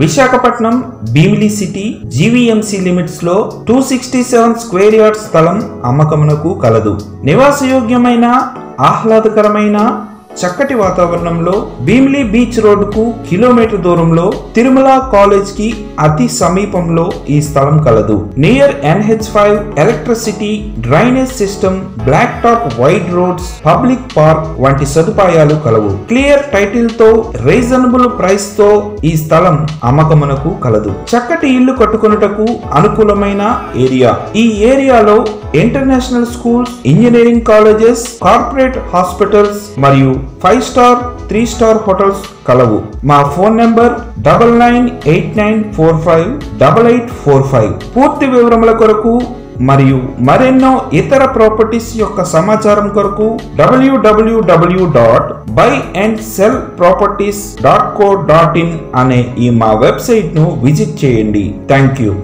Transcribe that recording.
Visakhapatnam Bheemili city GVMC లిమిట్స్లో two sixty seven square yard స్థలం అమ్మకమునకు కలదు. నివాసయోగ్యమైన ఆహ్లాదకరమైన చక్కటి వాతావరణంలో భీమ్లీ బీచ్ రోడ్డుకు కిలోమీటర్ దూరంలో తిరుమల కాలేజ్కి అతి సమీపంలో ఈ స్థలం కలదు. Near NH five electricity drainage system black top wide roads public park వంటి సదుపాయాలు కలవు. క్లియర్ టైటిల్తో రీజనబుల్ ప్రైస్తో ఈ స్థలం అమ్మకమునకు కలదు. చక్కటి ఇల్లు కట్టుకొనుటకు అనుకూలమైన ఏరియా. ఈ ఏరియాలో international schools engineering colleges corporate hospitals మరియు five star three star hotels కలవు. మా phone number double nine eight nine four five double eight four five. పూర్తి వివరముల కొరకు మరియు మరెన్నో ఇతర ప్రాపర్టీస్ యొక్క సమాచారం కొరకు W W W dot buy and sell properties dot co dot in అనే ఈ మా వెబ్సైట్ను విజిట్ చేయండి. Thank you